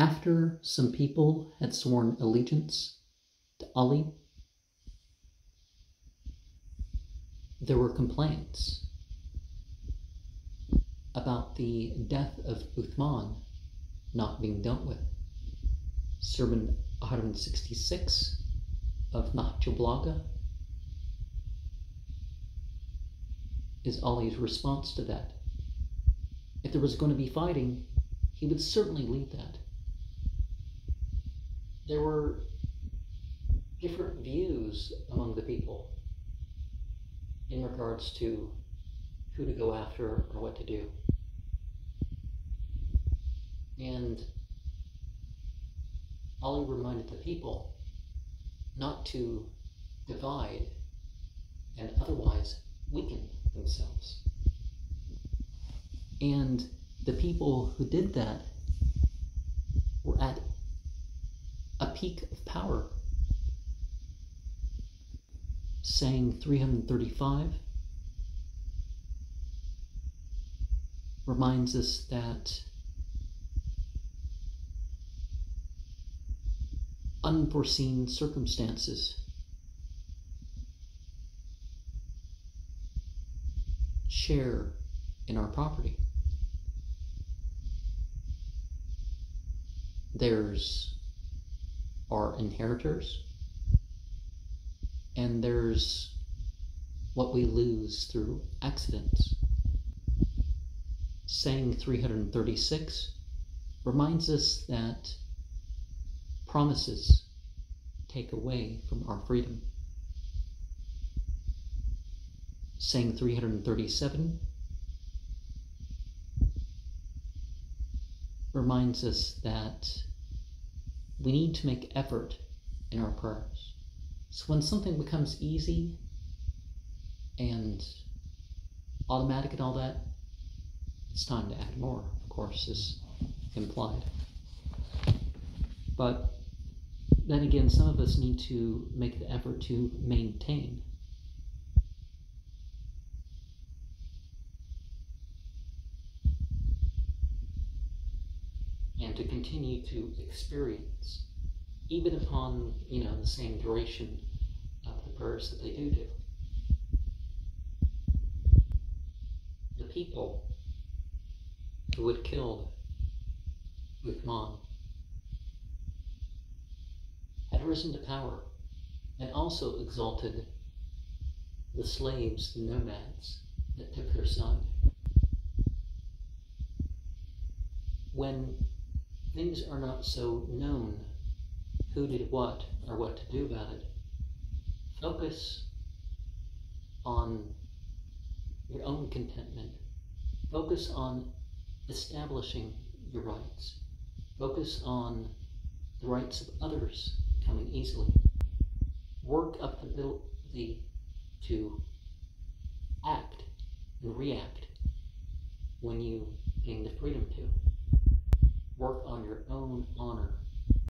after some people had sworn allegiance to Ali, there were complaints about the death of Uthman not being dealt with. Sermon 166 of Nahjul Balagah is Ali's response to that. If there was going to be fighting, he would certainly lead that. There were different views among the people in regards to who to go after or what to do. And Ali reminded the people not to divide and otherwise weaken themselves. And the people who did that were at peak of power. Saying 335 reminds us that unforeseen circumstances share in our property. There's our inheritors, and there's what we lose through accidents. Saying 336 reminds us that promises take away from our freedom. Saying 337 reminds us that we need to make effort in our prayers. So when something becomes easy and automatic and all that, it's time to add more, of course, is implied. But then again, some of us need to make the effort to maintain. And to continue to experience, even upon, you know, the same duration of the prayers that they do do. The people who had killed Uthman had risen to power and also exalted the slaves, the nomads that took their side. When things are not so known who did what or what to do about it, focus on your own contentment. Focus on establishing your rights. Focus on the rights of others coming easily. Work up the ability to act and react when you gain the freedom to. Work on your own honor